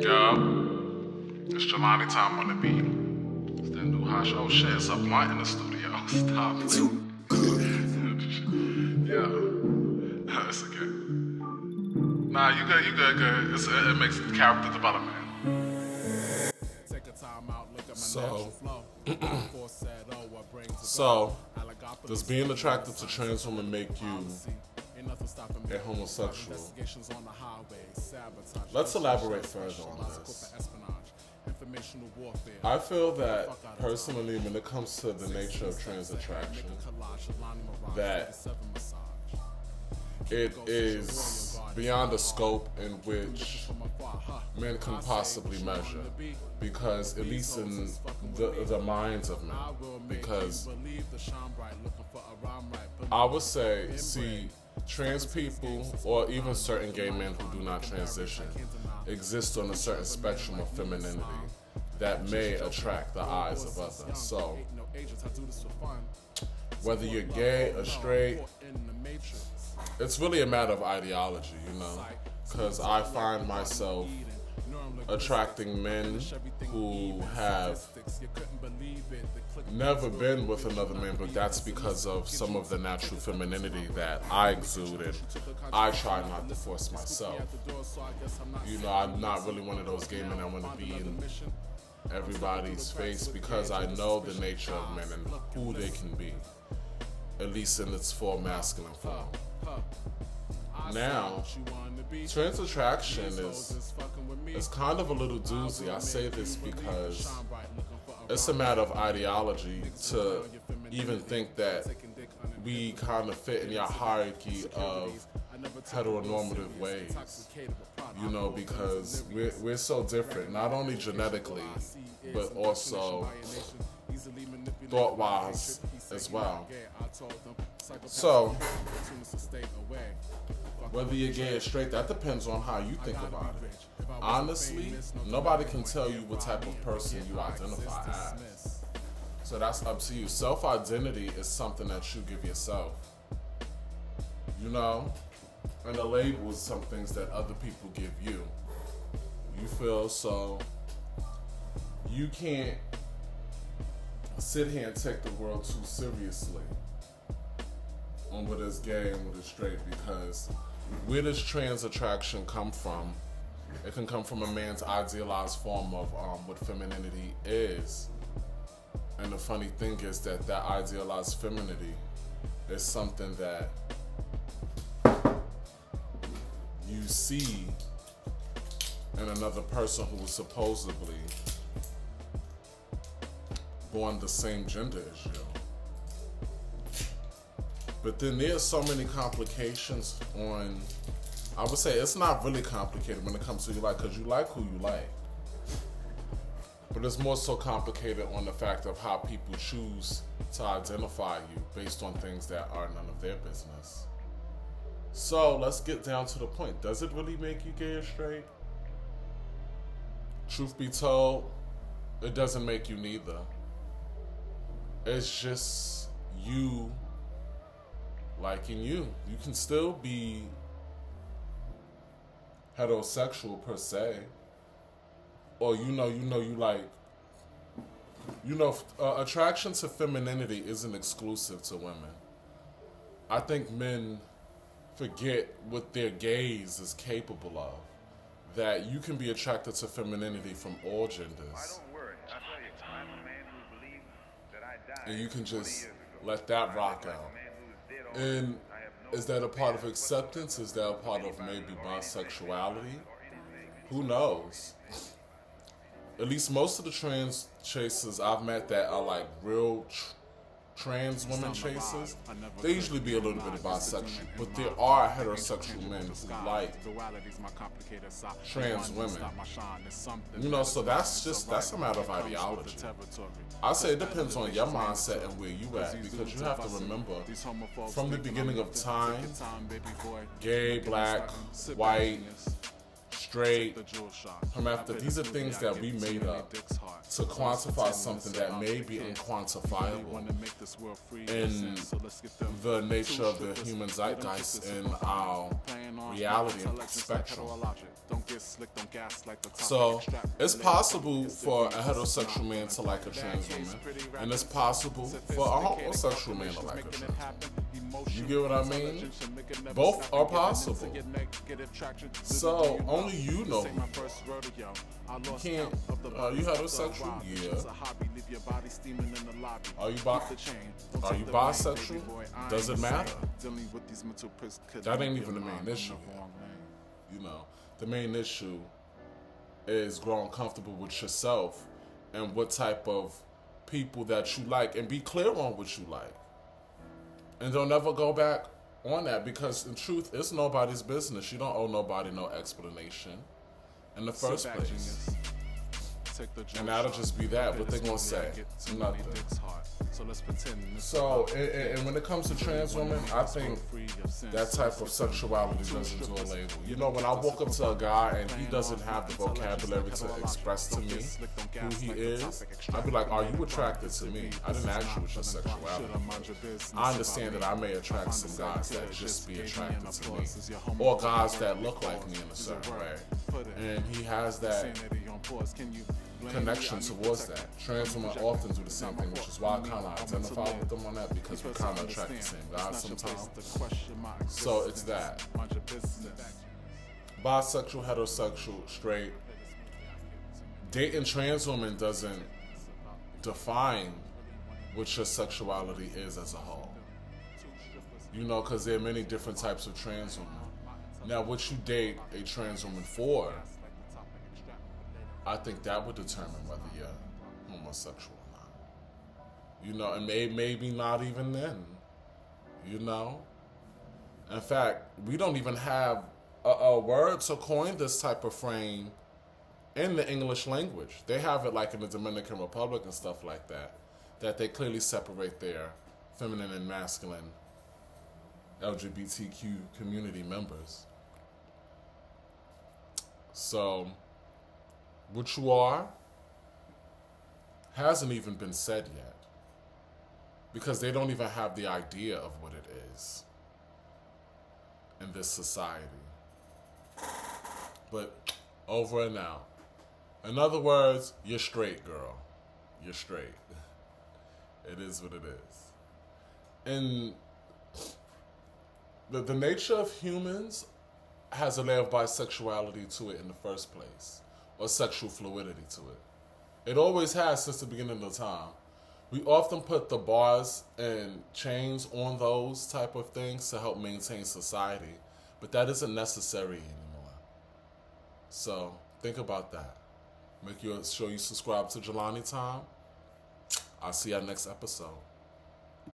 Yo, it's Jelani time on the beat. It's that new hush. Oh shit, it's a blunt in the studio. Stop. yeah, it's okay. Nah, you good, you good, good. It's, it makes character development. So, so, does being attracted to trans women make you a homosexual? Investigations on the highway, sabotage. Let's elaborate further on this. I feel that personally, when it comes to the nature of trans attraction, that it is beyond the scope in which men can possibly measure. Because, at least in the, the minds of men, because I would say, see, trans people, or even certain gay men who do not transition, exist on a certain spectrum of femininity that may attract the eyes of others. So, whether you're gay or straight, it's really a matter of ideology, you know? Because I find myself attracting men who have never been with another man, but that's because of some of the natural femininity that I exude and I try not to force myself. You know, I'm not really one of those gay men that want to be in everybody's face because I know the nature of men and who they can be, at least in its full masculine form. Now, trans attraction is is kind of a little doozy. I say this because it's a matter of ideology to even think that we kind of fit in your hierarchy of heteronormative ways. You know, because we're, we're so different, not only genetically, but also thought wise as well. So, whether you're gay or straight, that depends on how you think about it. Honestly, nobody can tell you what type of person you identify as. So that's up to you. Self identity is something that you give yourself. You know? And a label is some things that other people give you. You feel so you can't sit here and take the world too seriously on what is gay and what is straight because where does trans attraction come from? It can come from a man's idealized form of um, what femininity is. And the funny thing is that that idealized femininity is something that you see in another person who is supposedly born the same gender as you. But then there's so many complications on. I would say it's not really complicated when it comes to you like, because you like who you like. But it's more so complicated on the fact of how people choose to identify you based on things that are none of their business. So let's get down to the point. Does it really make you gay or straight? Truth be told, it doesn't make you neither. It's just you liking you. You can still be heterosexual per se, or you know, you know, you like, you know, uh, attraction to femininity isn't exclusive to women. I think men forget what their gaze is capable of. That you can be attracted to femininity from all genders. I don't worry. I tell you, I'm a man who believes that I die for you. And you can just let that rock out. And is that a part of acceptance? Is that a part of maybe bisexuality? Who knows? At least most of the trans chasers I've met that are like real trans women chasers, they usually be a little bit bisexual, but there are heterosexual men who like trans women. You know, so that's just that's a matter of ideology. I say it depends on your mindset and where you at, because you have to remember from the beginning of time, gay, black, white, straight, hermaphrodite. These are things that we made up to quantify something that may be unquantifiable. In the nature of the human zeitgeist and our reality and spectrum. So it's possible for a heterosexual man to like a trans woman, and it's possible for a homosexual man to like a trans woman. You get what I mean? Both are possible. So only you know. You can't. Uh, are you heterosexual? Yeah. Are you bi- Are you bisexual? Does it matter? That ain't even the main issue. You know, the main issue is growing comfortable with yourself and what type of people that you like, and be clear on what you like, and don't ever go back on that because in truth, it's nobody's business. You don't owe nobody no explanation in the first place. And that'll just be that. What they gonna say? Nothing. So let's pretend. So, and, and, when it comes to trans women, I think that type of sexuality doesn't do a label. You know, when I walk up to a guy and he doesn't have the vocabulary to express to me who he is, I'd be like, "Are you attracted to me? I didn't ask you what your sexuality." I understand that I may attract some guys that just be attracted to me, or guys that look like me in a certain way, and he has that connection towards that. Trans women often do the same thing, which is why I kind of identify with them on that because we kind of attract the same guys sometimes. So it's that. Bisexual, heterosexual, straight. Dating trans women doesn't define what your sexuality is as a whole. You know, because there are many different types of trans women. Now, what you date a trans woman for I think that would determine whether you're homosexual or not. You know, and may, maybe not even then. You know? In fact, we don't even have a, a word to coin this type of frame in the English language. They have it like in the Dominican Republic and stuff like that, that they clearly separate their feminine and masculine LGBTQ community members. So, what you are hasn't even been said yet. Because they don't even have the idea of what it is in this society. But over and out. In other words, you're straight, girl. You're straight. It is what it is. And the, the nature of humans has a layer of bisexuality to it in the first place or sexual fluidity to it. It always has since the beginning of time. We often put the bars and chains on those type of things to help maintain society, but that isn't necessary anymore. So think about that. Make sure you subscribe to Jelani Time. I'll see you next episode.